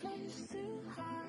place to hide.